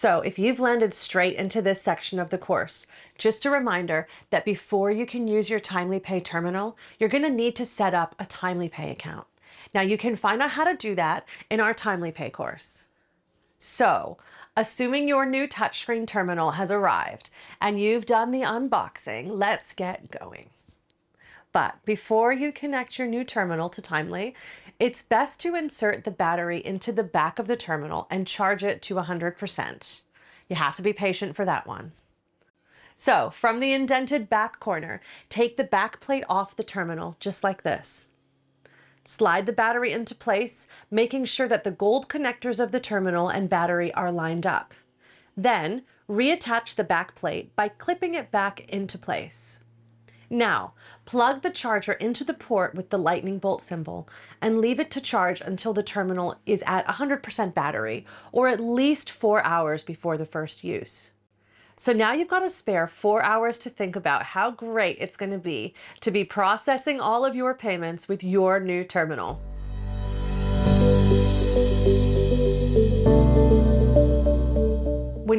So if you've landed straight into this section of the course, just a reminder that before you can use your Timely Pay terminal, you're going to need to set up a Timely Pay account. Now you can find out how to do that in our Timely Pay course. So, assuming your new touchscreen terminal has arrived and you've done the unboxing, let's get going. But before you connect your new terminal to Timely, it's best to insert the battery into the back of the terminal and charge it to 100%. You have to be patient for that one. So from the indented back corner, take the back plate off the terminal just like this. Slide the battery into place, making sure that the gold connectors of the terminal and battery are lined up. Then reattach the back plate by clipping it back into place. Now, plug the charger into the port with the lightning bolt symbol and leave it to charge until the terminal is at 100% battery or at least four hours before the first use. So now you've got a spare four hours to think about how great it's going to be to be processing all of your payments with your new terminal.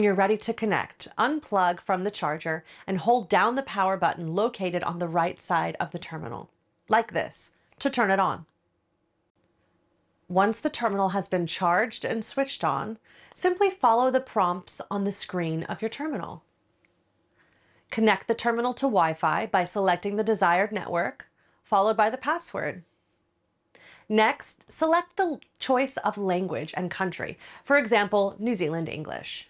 When you're ready to connect, unplug from the charger and hold down the power button located on the right side of the terminal, like this, to turn it on. Once the terminal has been charged and switched on, simply follow the prompts on the screen of your terminal. Connect the terminal to Wi-Fi by selecting the desired network, followed by the password. Next, select the choice of language and country, for example, New Zealand English.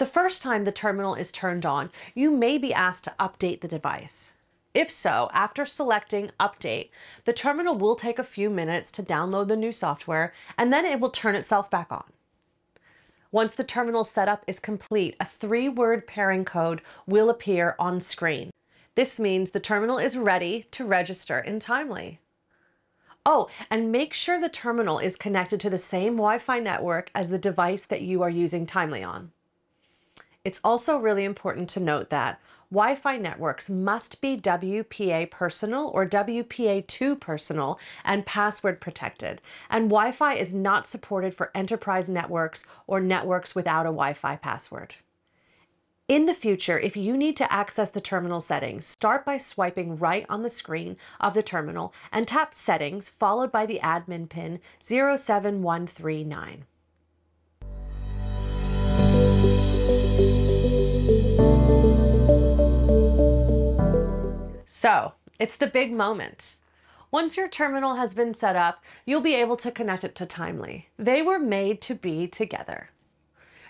The first time the terminal is turned on, you may be asked to update the device. If so, after selecting Update, the terminal will take a few minutes to download the new software and then it will turn itself back on. Once the terminal setup is complete, a three-word pairing code will appear on screen. This means the terminal is ready to register in Timely. Oh, and make sure the terminal is connected to the same Wi-Fi network as the device that you are using Timely on. It's also really important to note that Wi-Fi networks must be WPA personal or WPA2 personal and password protected, and Wi-Fi is not supported for enterprise networks or networks without a Wi-Fi password. In the future, if you need to access the terminal settings, start by swiping right on the screen of the terminal and tap Settings followed by the admin pin 07139. So it's the big moment. Once your terminal has been set up, you'll be able to connect it to Timely. They were made to be together.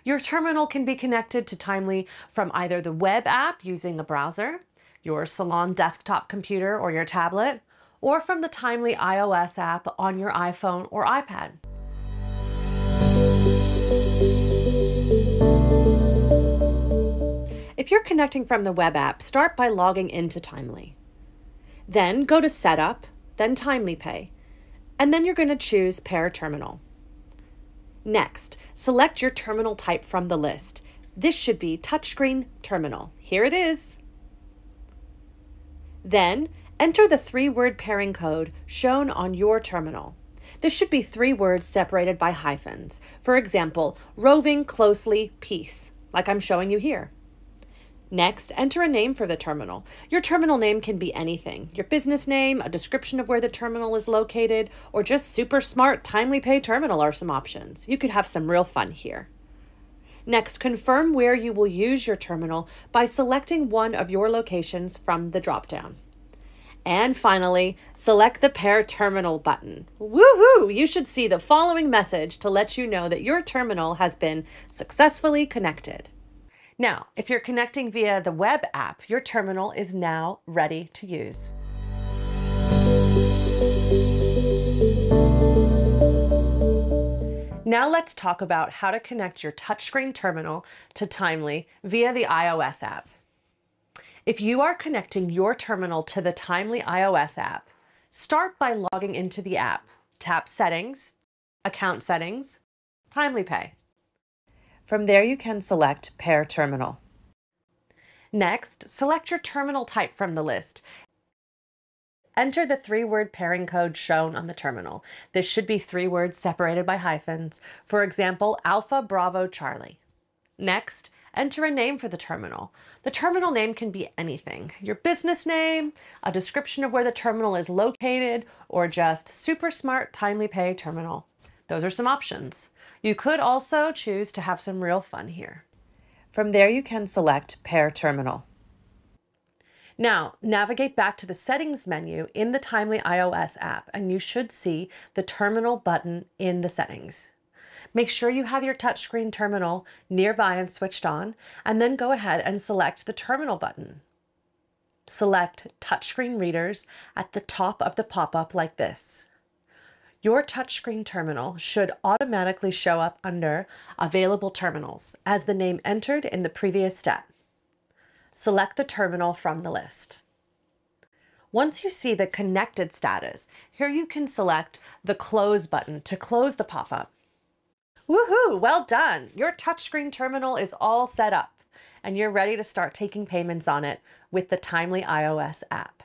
Your terminal can be connected to Timely from either the web app using a browser, your Salon desktop computer or your tablet, or from the Timely iOS app on your iPhone or iPad. If you're connecting from the web app, start by logging into Timely. Then go to Setup, then Timely Pay, and then you're going to choose Pair Terminal. Next, select your terminal type from the list. This should be Touchscreen Terminal. Here it is. Then, enter the three-word pairing code shown on your terminal. This should be three words separated by hyphens. For example, roving closely peace, like I'm showing you here. Next, enter a name for the terminal. Your terminal name can be anything your business name, a description of where the terminal is located, or just super smart, timely pay terminal are some options. You could have some real fun here. Next, confirm where you will use your terminal by selecting one of your locations from the dropdown. And finally, select the Pair Terminal button. Woohoo! You should see the following message to let you know that your terminal has been successfully connected. Now, if you're connecting via the web app, your terminal is now ready to use. Now let's talk about how to connect your touchscreen terminal to Timely via the iOS app. If you are connecting your terminal to the Timely iOS app, start by logging into the app. Tap Settings, Account Settings, Timely Pay. From there, you can select Pair Terminal. Next, select your terminal type from the list Enter the three word pairing code shown on the terminal. This should be three words separated by hyphens. For example, Alpha Bravo Charlie. Next, enter a name for the terminal. The terminal name can be anything your business name, a description of where the terminal is located, or just super smart timely pay terminal. Those are some options. You could also choose to have some real fun here. From there, you can select Pair Terminal. Now, navigate back to the settings menu in the Timely iOS app, and you should see the terminal button in the settings. Make sure you have your touchscreen terminal nearby and switched on, and then go ahead and select the terminal button. Select touchscreen readers at the top of the pop-up like this. Your touchscreen terminal should automatically show up under Available Terminals as the name entered in the previous step select the terminal from the list. Once you see the connected status, here you can select the close button to close the pop-up. Woohoo, well done. Your touchscreen terminal is all set up and you're ready to start taking payments on it with the Timely iOS app.